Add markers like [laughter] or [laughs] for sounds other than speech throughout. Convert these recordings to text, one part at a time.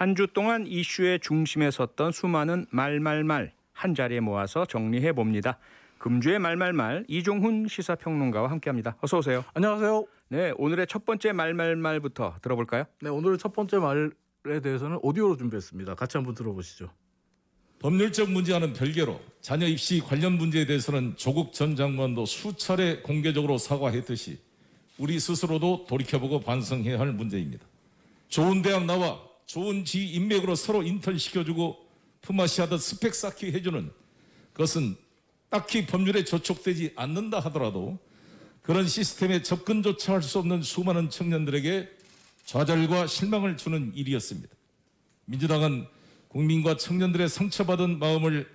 한 주 동안 이슈의 중심에 섰던 수많은 말말말 한 자리에 모아서 정리해 봅니다. 금주의 말말말 이종훈 시사평론가와 함께합니다. 어서 오세요. 안녕하세요. 네, 오늘의 첫 번째 말말말부터 들어볼까요? 네, 오늘 첫 번째 말에 대해서는 오디오로 준비했습니다. 같이 한번 들어보시죠. 법률적 문제와는 별개로 자녀 입시 관련 문제에 대해서는 조국 전 장관도 수차례 공개적으로 사과했듯이 우리 스스로도 돌이켜보고 반성해야 할 문제입니다. 좋은 대학 나와 좋은 지 인맥으로 서로 인턴 시켜주고 품앗이하듯 스펙 쌓기 해주는 그것은 딱히 법률에 저촉되지 않는다 하더라도 그런 시스템에 접근조차 할 수 없는 수많은 청년들에게 좌절과 실망을 주는 일이었습니다. 민주당은 국민과 청년들의 상처받은 마음을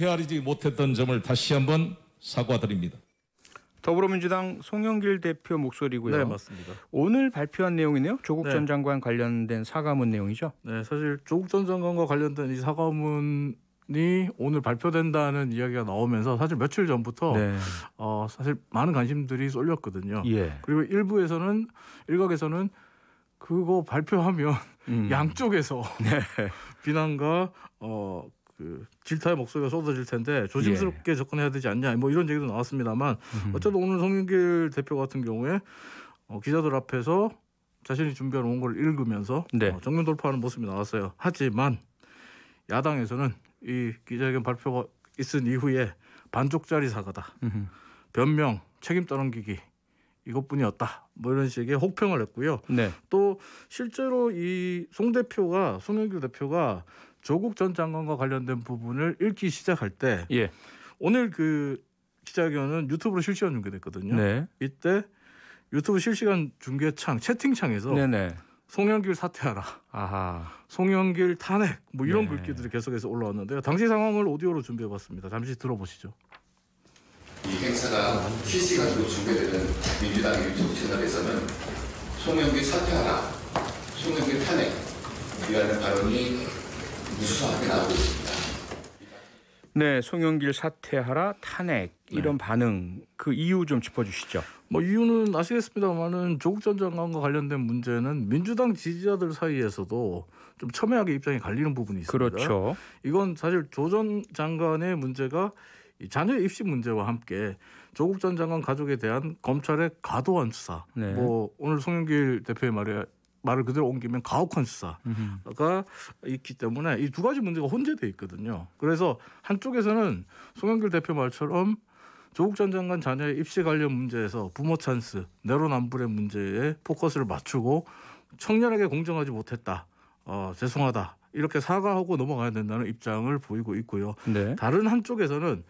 헤아리지 못했던 점을 다시 한번 사과드립니다. 더불어민주당 송영길 대표 목소리고요. 네, 맞습니다. 오늘 발표한 내용이네요. 조국 네. 전 장관 관련된 사과문 내용이죠. 네, 사실 조국 전 장관과 관련된 이 사과문 이 오늘 발표된다는 이야기가 나오면서 사실 며칠 전부터 네. 어, 사실 많은 관심들이 쏠렸거든요. 예. 그리고 일부에서는 일각에서는 그거 발표하면 음. 양쪽에서 네. [laughs] 비난과 어, 그 질타의 목소리가 쏟아질 텐데 예. 조심스럽게 접근해야 되지 않냐 뭐 이런 얘기도 나왔습니다만 음. 어쨌든 오늘 송영길 대표 같은 경우에 어, 기자들 앞에서 자신이 준비해 놓은 걸 읽으면서 네. 어, 정면 돌파하는 모습이 나왔어요. 하지만 야당에서는 이 기자회견 발표가 있은 이후에 반쪽짜리 사과다. 음흠. 변명, 책임 떠넘기기 이것뿐이었다. 뭐 이런 식의 혹평을 했고요. 네. 또 실제로 이 송 대표가 송영길 대표가 조국 전 장관과 관련된 부분을 읽기 시작할 때 예. 오늘 그 기자회견은 유튜브로 실시간 중계됐거든요. 네. 이때 유튜브 실시간 중계창 채팅창에서 네네. 송영길 사퇴하라, 아하. 송영길 탄핵 뭐 이런 네. 글귀들이 계속해서 올라왔는데요. 당시 상황을 오디오로 준비해봤습니다. 잠시 들어보시죠. 이 행사가 실시간으로 중계되는 민주당의 유튜브 채널에서는 송영길 사퇴하라, 송영길 탄핵 이라는 발언이 무수하게 나오고 있습니다. 네, 송영길 사퇴하라 탄핵 이런 반응 그 이유 좀 짚어주시죠. 뭐 이유는 아시겠습니다만은 조국 전 장관과 관련된 문제는 민주당 지지자들 사이에서도 좀 첨예하게 입장이 갈리는 부분이 있습니다. 그렇죠. 이건 사실 조 전 장관의 문제가 이 자녀 입시 문제와 함께 조국 전 장관 가족에 대한 검찰의 과도한 수사, 네. 뭐 오늘 송영길 대표의 말에 말을 그대로 옮기면 가혹한 수사가 음흠. 있기 때문에 이 두 가지 문제가 혼재돼 있거든요. 그래서 한쪽에서는 송영길 대표 말처럼 조국 전 장관 자녀의 입시 관련 문제에서 부모 찬스, 내로남불의 문제에 포커스를 맞추고 청년에게 공정하지 못했다. 어, 죄송하다. 이렇게 사과하고 넘어가야 된다는 입장을 보이고 있고요. 네. 다른 한쪽에서는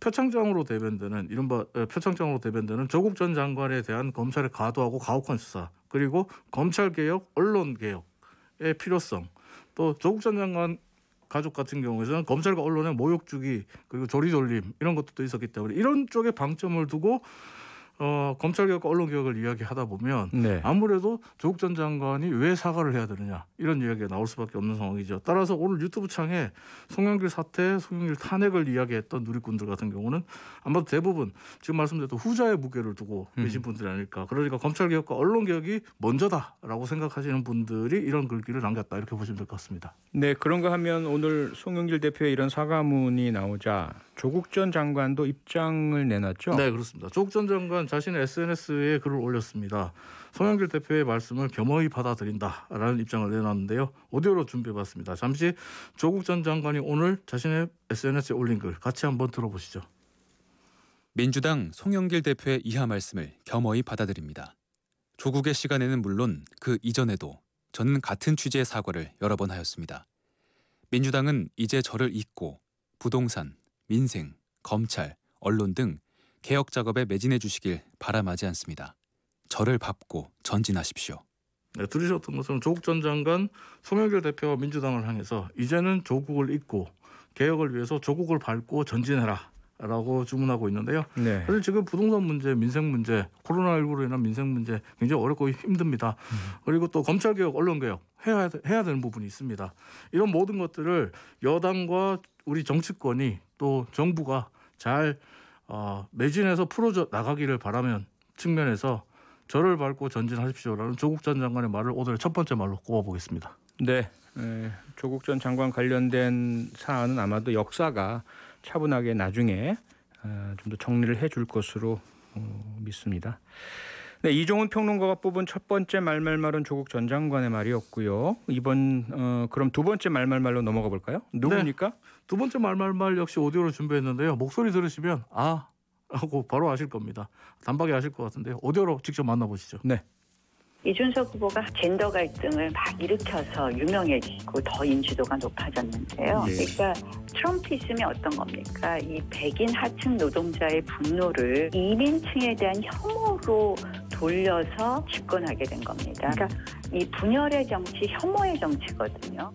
표창장으로 대변되는 이른바 에, 표창장으로 대변되는 조국 전 장관에 대한 검찰의 과도하고 가혹한 수사 그리고 검찰 개혁, 언론 개혁의 필요성. 또 조국 전 장관 가족 같은 경우에는 검찰과 언론의 모욕 주기 그리고 조리돌림 이런 것도 있었기 때문에 이런 쪽에 방점을 두고 어, 검찰 개혁과 언론 개혁을 이야기하다 보면 네. 아무래도 조국 전 장관이 왜 사과를 해야 되느냐 이런 이야기가 나올 수밖에 없는 상황이죠. 따라서 오늘 유튜브 창에 송영길 사태, 송영길 탄핵을 이야기했던 누리꾼들 같은 경우는 아마도 대부분 지금 말씀드렸던 후자의 무게를 두고 계신 음. 분들이 아닐까. 그러니까 검찰 개혁과 언론 개혁이 먼저다라고 생각하시는 분들이 이런 글귀를 남겼다 이렇게 보시면 될 것 같습니다. 네, 그런가 하면 오늘 송영길 대표의 이런 사과문이 나오자 조국 전 장관도 입장을 내놨죠. 네, 그렇습니다. 조국 전 장관 자신의 SNS에 글을 올렸습니다. 송영길 대표의 말씀을 겸허히 받아들인다라는 입장을 내놨는데요. 오디오로 준비해봤습니다. 잠시 조국 전 장관이 오늘 자신의 SNS에 올린 글 같이 한번 들어보시죠. 민주당 송영길 대표의 이하 말씀을 겸허히 받아들입니다. 조국의 시간에는 물론 그 이전에도 저는 같은 취지의 사과를 여러 번 하였습니다. 민주당은 이제 저를 잊고 부동산, 민생, 검찰, 언론 등 개혁 작업에 매진해 주시길 바람하지 않습니다. 저를 밟고 전진하십시오. 네, 들으셨던 것처럼 조국 전 장관 송영길 대표와 민주당을 향해서 이제는 조국을 잊고 개혁을 위해서 조국을 밟고 전진해라. 라고 주문하고 있는데요. 네. 사실 지금 부동산 문제, 민생 문제, 코로나19로 인한 민생 문제 굉장히 어렵고 힘듭니다. 그리고 또 검찰 개혁, 언론 개혁 해야 해야 되는 부분이 있습니다. 이런 모든 것들을 여당과 우리 정치권이 또 정부가 잘 어, 매진해서 풀어져 나가기를 바라면 측면에서 저를 밟고 전진하십시오라는 조국 전 장관의 말을 오늘 첫 번째 말로 꼽아보겠습니다. 네, 에, 조국 전 장관 관련된 사안은 아마도 역사가 차분하게 나중에 어, 좀더 정리를 해줄 것으로 어, 믿습니다. 네, 이종훈 평론가가 뽑은 첫 번째 말말말은 조국 전 장관의 말이었고요. 이번 어, 그럼 두 번째 말말말로 넘어가 볼까요? 누굽니까? 두 번째 말말말 역시 오디오로 준비했는데요. 목소리 들으시면 아 하고 바로 아실 겁니다. 단박에 아실 것 같은데요. 오디오로 직접 만나보시죠. 이준석 후보가 젠더 갈등을 막 일으켜서 유명해지고 더 인지도가 높아졌는데요. 예. 그러니까 트럼피즘이 어떤 겁니까? 이 백인 하층 노동자의 분노를 이민층에 대한 혐오로 돌려서 집권하게 된 겁니다. 그러니까 이 분열의 정치, 혐오의 정치거든요.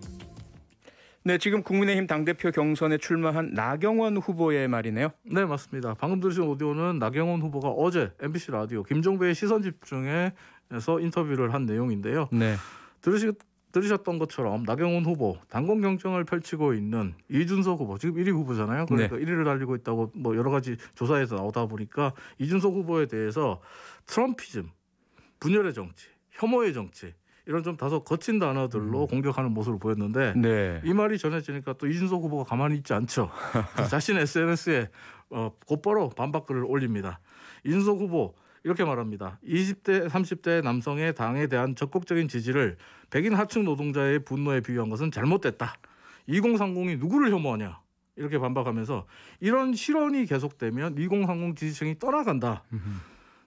네, 지금 국민의힘 당대표 경선에 출마한 나경원 후보의 말이네요. 네 맞습니다. 방금 들으신 오디오는 나경원 후보가 어제 MBC 라디오 김종배의 시선 집중에 서 인터뷰를 한 내용인데요. 네. 들으시, 들으셨던 것처럼 나경원 후보 당권 경쟁을 펼치고 있는 이준석 후보 지금 1위 후보잖아요. 그러니까 1위를 달리고 있다고 뭐 여러 가지 조사에서 나오다 보니까 이준석 후보에 대해서 트럼피즘, 분열의 정치, 혐오의 정치 이런 좀 다소 거친 단어들로 공격하는 모습을 보였는데 네. 이 말이 전해지니까 또 이준석 후보가 가만히 있지 않죠. [laughs] 자신 SNS에 어, 곧바로 반박글을 올립니다. 이준석 후보 이렇게 말합니다. 20대, 30대 남성의 당에 대한 적극적인 지지를 백인 하층 노동자의 분노에 비유한 것은 잘못됐다. 2030이 누구를 혐오하냐? 이렇게 반박하면서 이런 실언이 계속되면 2030 지지층이 떠나간다.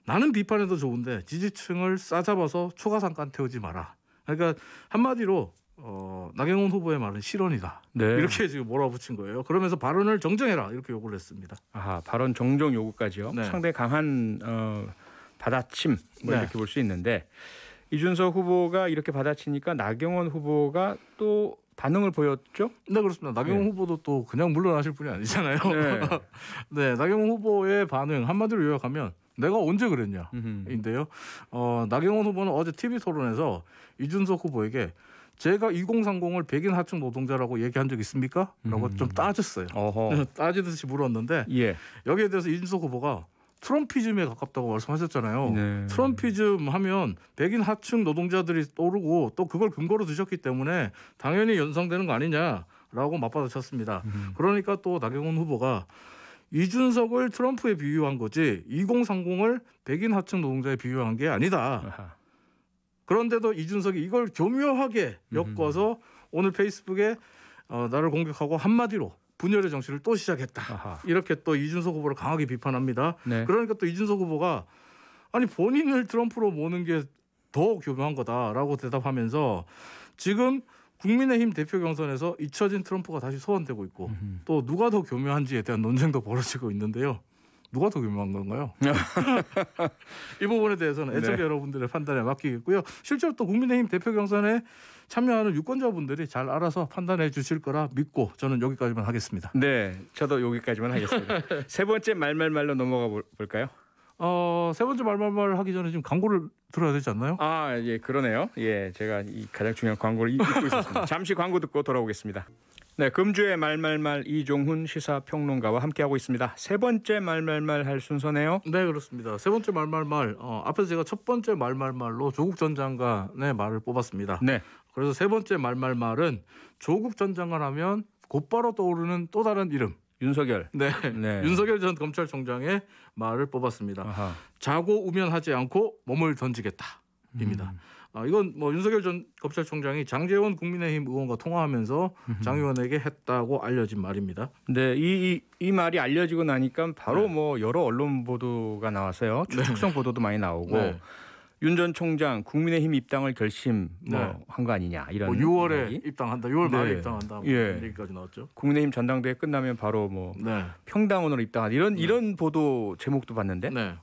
나는 비판해도 좋은데 지지층을 싸잡아서 초가상간 태우지 마라. 그러니까 한마디로 어, 나경원 후보의 말은 실언이다. 네. 이렇게 지금 몰아붙인 거예요. 그러면서 발언을 정정해라 이렇게 요구를 했습니다. 아, 발언 정정 요구까지요. 네. 상당히 강한 어, 받아침 뭐 네. 이렇게 볼수 있는데 이준석 후보가 이렇게 받아치니까 나경원 후보가 또 반응을 보였죠. 네 그렇습니다. 나경원 네. 후보도 또 그냥 물러나실 분이 아니잖아요. 네. [laughs] 네, 나경원 후보의 반응 한마디로 요약하면 내가 언제 그랬냐. 음흠. 인데요. 어, 나경원 후보는 어제 TV 토론에서 이준석 후보에게 제가 2030을 백인 하층 노동자라고 얘기한 적 있습니까? 라고 음. 좀 따졌어요. [laughs] 따지듯이 물었는데 예. 여기에 대해서 이준석 후보가 트럼피즘에 가깝다고 말씀하셨잖아요. 네. 트럼피즘 하면 백인 하층 노동자들이 떠오르고 또 그걸 근거로 드셨기 때문에 당연히 연상되는 거 아니냐라고 맞받아쳤습니다. 음. 그러니까 또 나경원 후보가 이준석을 트럼프에 비유한 거지 2030을 백인 하층 노동자에 비유한 게 아니다. 아하. 그런데도 이준석이 이걸 교묘하게 음. 엮어서 오늘 페이스북에 어, 나를 공격하고 한마디로 분열의 정치를 또 시작했다. 아하. 이렇게 또 이준석 후보를 강하게 비판합니다. 네. 그러니까 또 이준석 후보가 아니 본인을 트럼프로 모는 게 더 교묘한 거다라고 대답하면서 지금 국민의힘 대표 경선에서 잊혀진 트럼프가 다시 소환되고 있고. 또 누가 더 교묘한지에 대한 논쟁도 벌어지고 있는데요. 누가 더 교묘한 건가요? [laughs] [laughs] 이 부분에 대해서는 애청자 네. 여러분들의 판단에 맡기겠고요. 실제로 또 국민의힘 대표 경선에 참여하는 유권자분들이 잘 알아서 판단해 주실 거라 믿고 저는 여기까지만 하겠습니다. 네, 저도 여기까지만 하겠습니다. [laughs] 세 번째 말말말로 넘어가 볼- 볼까요? 어, 세 번째 말말말 하기 전에 지금 광고를 들어야 되지 않나요? 아, 예, 그러네요. 예, 제가 이 가장 중요한 광고를 잊고 있었습니다. 잠시 광고 듣고 돌아오겠습니다. 네, 금주의 말말말 이종훈 시사평론가와 함께하고 있습니다. 세 번째 말말말 할 순서네요. 네 그렇습니다. 세 번째 말말말 어, 앞에서 제가 첫 번째 말말말로 조국 전 장관의 말을 뽑았습니다. 네, 그래서 세 번째 말말말은 조국 전 장관 하면 곧바로 떠오르는 또 다른 이름. 윤석열. 네, 네. [laughs] 윤석열 전 검찰총장의 말을 뽑았습니다. 아하. 자고 우면하지 않고 몸을 던지겠다 입니다. 음. 아, 이건 뭐 윤석열 전 검찰총장이 장재원 국민의힘 의원과 통화하면서 장 의원에게 했다고 알려진 말입니다. 네, 이, 이, 이 말이 알려지고 나니까 바로 네. 뭐 여러 언론 보도가 나왔어요. 추측성 보도도 많이 나오고 네. 윤전 총장 국민의힘 입당을 결심 네. 뭐한거 아니냐 이런. 뭐 6월에 이야기. 입당한다, 6월 말에 네. 입당한다, 뭐 예. 얘기까지 나왔죠. 국민의힘 전당대회 끝나면 바로 뭐 네, 평당원으로 입당한 이런 이런 보도 제목도 봤는데 네,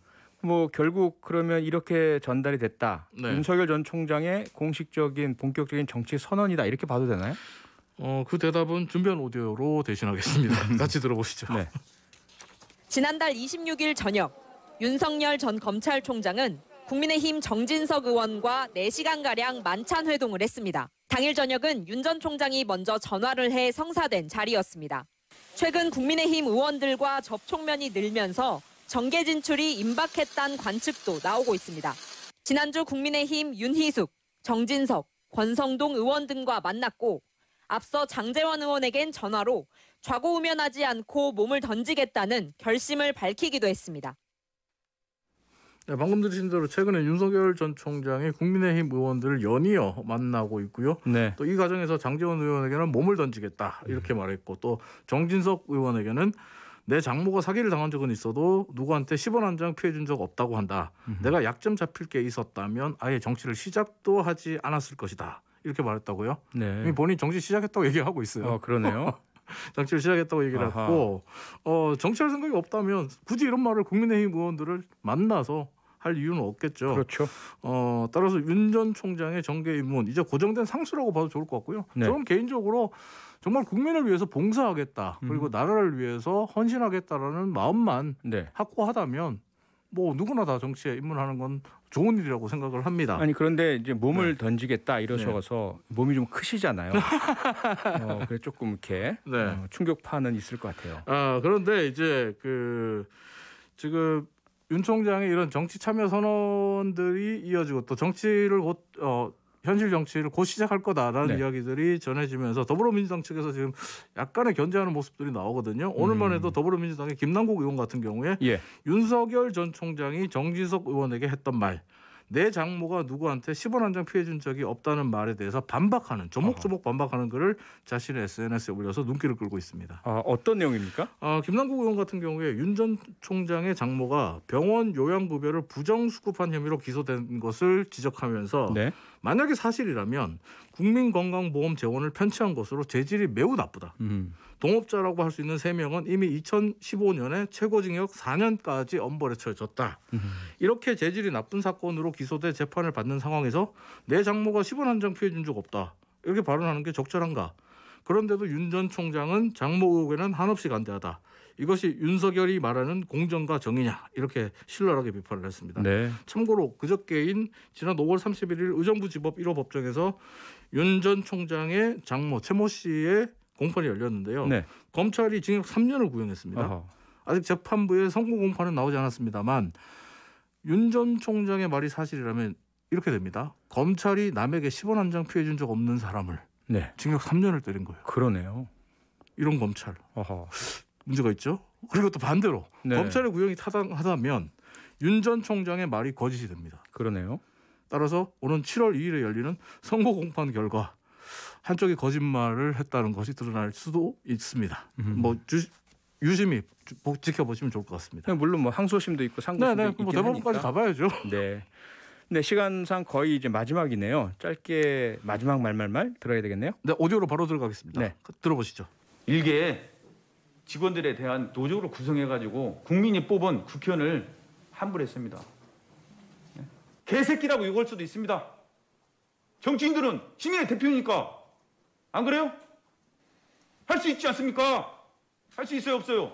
뭐 결국 그러면 이렇게 전달이 됐다. 네. 윤석열 전 총장의 공식적인 본격적인 정치 선언이다 이렇게 봐도 되나요? 어, 그 대답은 준비한 오디오로 대신하겠습니다. 같이 들어보시죠. 네. 지난달 26일 저녁 윤석열 전 검찰총장은 국민의힘 정진석 의원과 4시간가량 만찬 회동을 했습니다. 당일 저녁은 윤 전 총장이 먼저 전화를 해 성사된 자리였습니다. 최근 국민의힘 의원들과 접촉면이 늘면서 정계 진출이 임박했다는 관측도 나오고 있습니다. 지난주 국민의힘 윤희숙, 정진석, 권성동 의원 등과 만났고 앞서 장재원 의원에겐 전화로 좌고우면하지 않고 몸을 던지겠다는 결심을 밝히기도 했습니다. 네, 방금 들으신 대로 최근에 윤석열 전 총장이 국민의힘 의원들을 연이어 만나고 있고요. 네. 또이 과정에서 장재원 의원에게는 몸을 던지겠다 이렇게 말했고 또 정진석 의원에게는 내 장모가 사기를 당한 적은 있어도 누구한테 10원 한 장 피해 준 적 없다고 한다. 내가 약점 잡힐 게 있었다면 아예 정치를 시작도 하지 않았을 것이다. 이렇게 말했다고요. 네. 본인 정치 시작했다고 얘기하고 있어요. 어 그러네요. [laughs] 정치를 시작했다고 얘기를 아하. 했고 어, 정치할 생각이 없다면 굳이 이런 말을 국민의힘 의원들을 만나서 할 이유는 없겠죠. 그렇죠. 어, 따라서 윤 전 총장의 정계 입문 이제 고정된 상수라고 봐도 좋을 것 같고요. 네. 저는 개인적으로 정말 국민을 위해서 봉사하겠다 그리고 음. 나라를 위해서 헌신하겠다라는 마음만 네. 확고하다면 뭐 누구나 다 정치에 입문하는 건 좋은 일이라고 생각을 합니다. 아니 그런데 이제 몸을 네. 던지겠다 이러셔서 몸이 좀 크시잖아요. [laughs] 어, 그래 조금 이렇게 네. 어, 충격파는 있을 것 같아요. 아 그런데 이제 그 지금 윤 총장의 이런 정치 참여 선언들이 이어지고 또 정치를 곧 어, 현실 정치를 곧 시작할 거다라는 네. 이야기들이 전해지면서 더불어민주당 측에서 지금 약간의 견제하는 모습들이 나오거든요. 오늘만 음. 해도 더불어민주당의 김남국 의원 같은 경우에 예. 윤석열 전 총장이 정진석 의원에게 했던 말. 내 장모가 누구한테 10원 한 장 피해 준 적이 없다는 말에 대해서 반박하는 조목조목 반박하는 글을 자신의 SNS에 올려서 눈길을 끌고 있습니다. 아, 어떤 내용입니까? 아, 김남국 의원 같은 경우에 윤 전 총장의 장모가 병원 요양급여를 부정수급한 혐의로 기소된 것을 지적하면서 네. 만약에 사실이라면 국민건강보험 재원을 편취한 것으로 재질이 매우 나쁘다. 음. 동업자라고 할 수 있는 세 명은 이미 2015년에 최고징역 4년까지 엄벌에 처해졌다. 음. 이렇게 재질이 나쁜 사건으로 기소돼 재판을 받는 상황에서 내 장모가 10원 한 장 피해 준 적 없다. 이렇게 발언하는 게 적절한가? 그런데도 윤 전 총장은 장모 의혹에는 한없이 간대하다. 이것이 윤석열이 말하는 공정과 정의냐 이렇게 신랄하게 비판을 했습니다. 네. 참고로 그저께인 지난 5월 31일 의정부지법 1호 법정에서 윤 전 총장의 장모 최모 씨의 공판이 열렸는데요. 네. 검찰이 징역 3년을 구형했습니다. 어허. 아직 재판부에 선고 공판은 나오지 않았습니다만 윤 전 총장의 말이 사실이라면 이렇게 됩니다. 검찰이 남에게 10원 한 장 피해 준 적 없는 사람을 네. 징역 3년을 때린 거예요. 그러네요. 이런 검찰 어허. 문제가 있죠. 그리고 또 반대로 네. 검찰의 구형이 타당하다면 윤 전 총장의 말이 거짓이 됩니다. 그러네요. 따라서 오는 7월 2일에 열리는 선고 공판 결과 한쪽이 거짓말을 했다는 것이 드러날 수도 있습니다. 음. 뭐 주, 유심히 지켜보시면 좋을 것 같습니다. 물론 뭐 항소심도 있고 상고심도 네네, 있긴 뭐 대법원까지 하니까. 가봐야죠. 네. 네 시간상 거의 이제 마지막이네요. 짧게 마지막 말말말 들어야 되겠네요. 네, 오디오로 바로 들어가겠습니다. 네. 들어보시죠. 일개 직원들에 대한 노조로 구성해가지고 국민이 뽑은 국회의원을 함부했습니다. 네. 개새끼라고 욕할 수도 있습니다. 정치인들은 시민의 대표니까 안 그래요? 할 수 있지 않습니까? 할 수 있어요 없어요?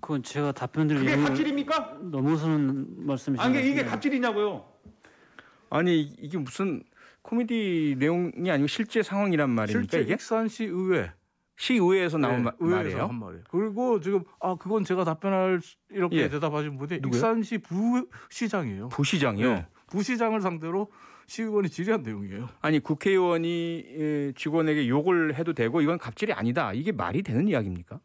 그건 제가 답변 드릴 그게 내용을 갑질입니까? 넘어서는 말씀이신 게 이게. 갑질이냐고요? 아니 이게 무슨 코미디 내용이 아니고 실제 상황이란 말입니까 실제 이게? 익산시 의회 시의회에서 나온 네, 마- 의회에서 말이에요. 한 말이에요. 그리고 지금 아 그건 제가 답변할 수- 이렇게 예. 대답하신 분이 누구요? 익산시 부시장이에요. 부시장이요. 네, 부시장을 상대로 시의원이 질의한 내용이에요. 아니 국회의원이 에, 직원에게 욕을 해도 되고 이건 갑질이 아니다. 이게 말이 되는 이야기입니까?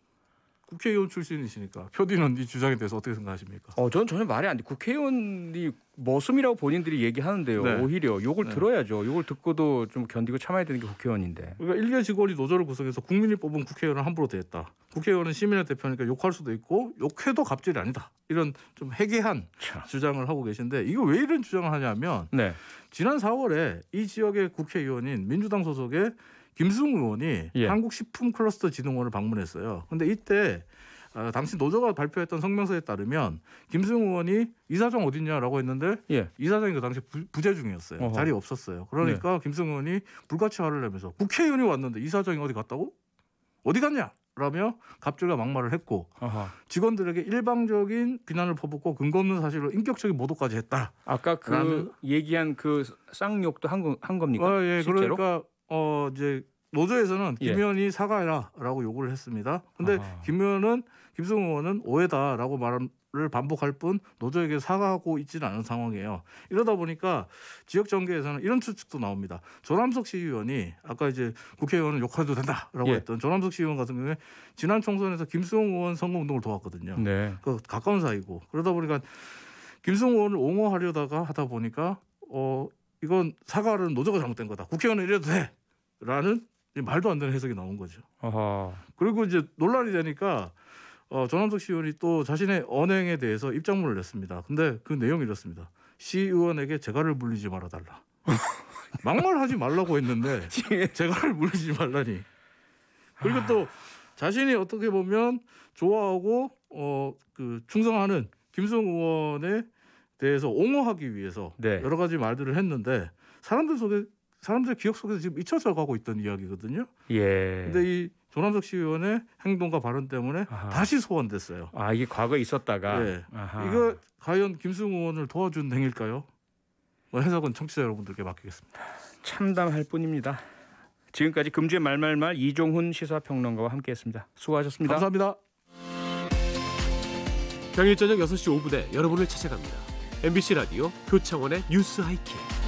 국회의원 출신이시니까 표디는 이 주장에 대해서 어떻게 생각하십니까? 어, 저는 전혀 말이 안 돼. 국회의원이 머슴이라고 본인들이 얘기하는데요. 네. 오히려 욕을 네. 들어야죠. 욕을 듣고도 좀 견디고 참아야 되는 게 국회의원인데. 그러니까 일개 직원이 노조를 구성해서 국민이 뽑은 국회의원을 함부로 대했다. 국회의원은 시민의 대표니까 욕할 수도 있고 욕해도 갑질이 아니다. 이런 좀 해괴한 참. 주장을 하고 계신데 이거 왜 이런 주장을 하냐면 네. 지난 4월에 이 지역의 국회의원인 민주당 소속의 김승우 의원이 예. 한국식품클러스터 진흥원을 방문했어요. 근데 이때 어, 당시 노조가 발표했던 성명서에 따르면 김승우 의원이 이사장 어딨냐라고 했는데 예. 이사장이 그 당시 부, 부재 중이었어요. 어허. 네. 자리에 없었어요. 그러니까 김승우 의원이 불같이 화를 내면서 국회의원이 왔는데 이사장이 어디 갔다고? 어디 갔냐? 라며 갑질과 막말을 했고 아하. 직원들에게 일방적인 비난을 퍼붓고 근거 없는 사실로 인격적인 모독까지 했다. 아까 그 얘기한 그 쌍욕도 한, 거, 한 겁니까? 아, 예, 실제로? 그러니까 어 이제 노조에서는 예. 김 의원이 사과해라라고 요구를 했습니다. 근데 아하. 김 의원은 김승우 의원은 오해다라고 를 반복할 뿐 노조에게 사과하고 있지는 않은 상황이에요. 이러다 보니까 지역 정계에서는 이런 추측도 나옵니다. 조남석 시의원이 아까 이제 국회의원을 욕해도 된다라고 예. 했던 조남석 시의원 같은 경우에 지난 총선에서 김수홍 의원 선거운동을 도왔거든요. 네. 그 가까운 사이고 그러다 보니까 김수홍 의원을 옹호하려다가 하다 보니까 어 이건 사과를 노조가 잘못된 거다. 국회의원은 이래도 돼 라는 말도 안 되는 해석이 나온 거죠. 어허. 그리고 이제 논란이 되니까 어, 조남석 시의원이 또 자신의 언행에 대해서 입장문을 냈습니다. 근데 그 내용이 이렇습니다. 시 의원에게 재갈을 물리지 말아달라. [laughs] 막말하지 말라고 했는데 [laughs] 재갈을 물리지 말라니. 그리고 또 자신이 어떻게 보면 좋아하고 어, 그 충성하는 김수홍 의원에 대해서 옹호하기 위해서 네. 여러 가지 말들을 했는데 사람들 속에 사람들 기억 속에서 지금 잊혀져 가고 있던 이야기거든요. 예. 근데 이 조남석 시의원의 행동과 발언 때문에 아하. 다시 소환됐어요. 아 이게 과거에 있었다가 예. 아하. 이거 과연 김승우 의원을 도와준 행위일까요? 뭐 해석은 청취자 여러분들께 맡기겠습니다. 참담할 뿐입니다. 지금까지 금주의 말말말 이종훈 시사평론가와 함께했습니다. 수고하셨습니다. 감사합니다. 평일 저녁 6시 5분에 여러분을 찾아갑니다. MBC 라디오 표창원의 뉴스 하이킥.